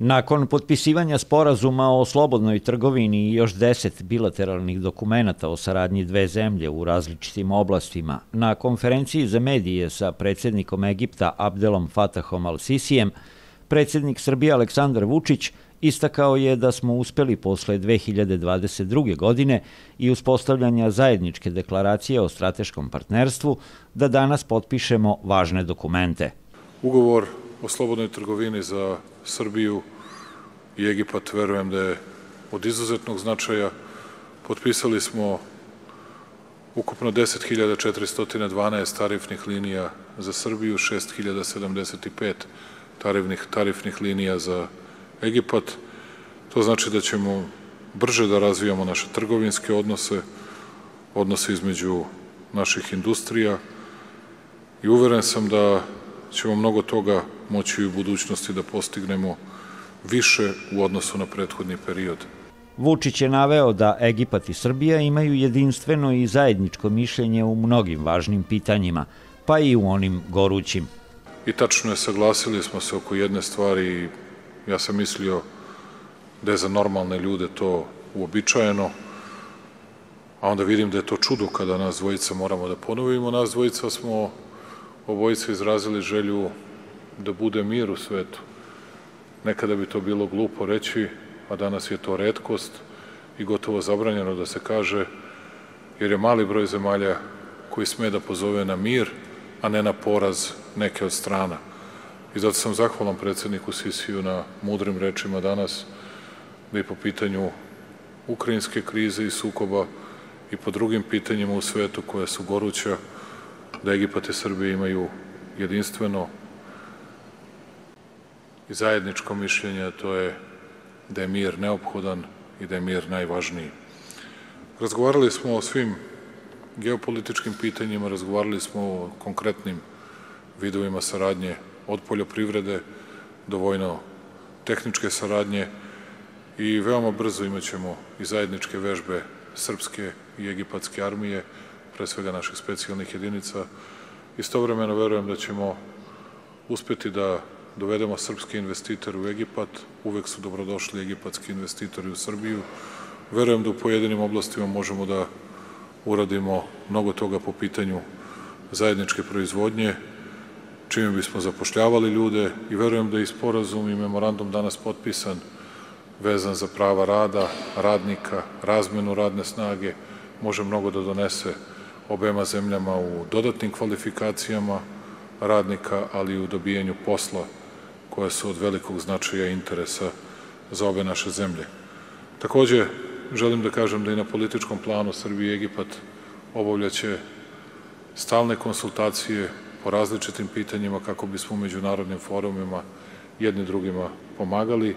Nakon potpisivanja sporazuma o slobodnoj trgovini i još deset bilateralnih dokumenta o saradnji dve zemlje u različitim oblastima, na konferenciji za medije sa predsednikom Egipta Abdelom Fatahom al-Sisijem, predsednik Srbije Aleksandar Vučić istakao je da smo uspeli posle 2022. godine i uspostavljanja zajedničke deklaracije o strateškom partnerstvu da danas potpišemo važne dokumente. Ugovor o slobodnoj trgovini za Srbiju i Egipat verujem da je od izuzetnog značaja. Potpisali smo ukupno 10.412 tarifnih linija za Srbiju, 6.075 tarifnih, tarifnih linija za Egipat. To znači da ćemo brže da razvijamo naše trgovinske odnose, odnose između naših industrija i uveren sam da ćemo mnogo toga moći u budućnosti da postignemo više u odnosu na prethodni period. Vučić je naveo da Egipat i Srbija imaju jedinstveno i zajedničko mišljenje u mnogim važnim pitanjima, pa i u onim gorućim. I tačno je, saglasili smo se oko jedne stvari ja sam mislio da je za normalne ljude to uobičajeno, a onda vidim da je to čudo kada nas dvojica moramo da ponovimo. Nas dvojica smo obojice izrazili želju da bude mir u svetu. Nekada bi to bilo glupo reći, a danas je to redkost i gotovo zabranjeno da se kaže, jer je mali broj zemalja koji sme da pozove na mir, a ne na poraz neke od strana. I zato sam zahvalan predsedniku Sisiju na mudrim rečima danas, da i po pitanju ukrajinske krize i sukoba i po drugim pitanjima u svetu koja su goruća, da Egipat i Srbije imaju jedinstveno i zajedničko mišljenje, a to je da je mir neophodan i da je mir najvažniji. Razgovarali smo o svim geopolitičkim pitanjima, razgovarali smo o konkretnim vidovima saradnje od poljoprivrede do vojno-tehničke saradnje i veoma brzo imaćemo i zajedničke vežbe srpske i egipatske armije, pre svega naših specijalnih jedinica. Istovremeno verujem da ćemo uspeti da dovedemo srpske investitore u Egipat, uvek su dobrodošli egipatski investitori u Srbiju. Verujem da u pojedinim oblastima možemo da uradimo mnogo toga po pitanju zajedničke proizvodnje, čime bismo zapošljavali ljude i verujem da i sporazum i memorandum danas potpisan vezan za prava rada, radnika, razmenu radne snage, može mnogo da donese obema zemljama u dodatnim kvalifikacijama radnika, ali i u dobijenju posla koje su od velikog značaja i interesa za obe naše zemlje. Takođe, želim da kažem da i na političkom planu Srbije i Egipat obavljaće stalne konsultacije po različitim pitanjima kako bismo u međunarodnim forumima jedni drugima pomagali,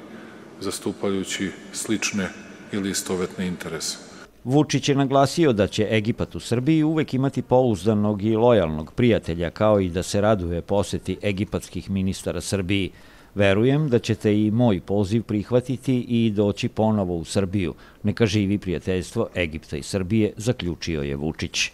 zastupajući slične ili istovetne interese. Vučić je naglasio da će Egipat u Srbiji uvek imati pouzdanog i lojalnog prijatelja, kao i da se raduje poseti egipatskih ministara Srbiji. Verujem da ćete i moj poziv prihvatiti i doći ponovo u Srbiju. Neka živi prijateljstvo Egipta i Srbije, zaključio je Vučić.